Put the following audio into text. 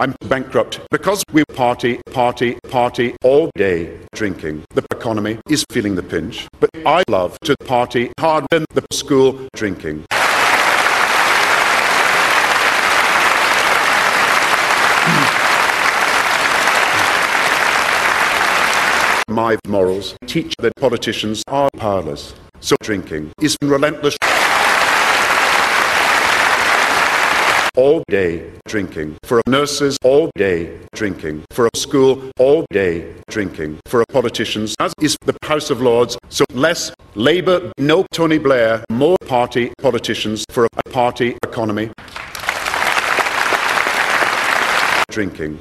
I'm bankrupt because we party, party, party all day drinking. The economy is feeling the pinch, but I love to party hard in the school drinking. My morals teach that politicians are powerless. So drinking is relentless. All day drinking. For nurses, all day drinking. For a school, all day drinking. For politicians, as is the House of Lords. So less Labour, no Tony Blair, more party politicians for a party economy. Drinking.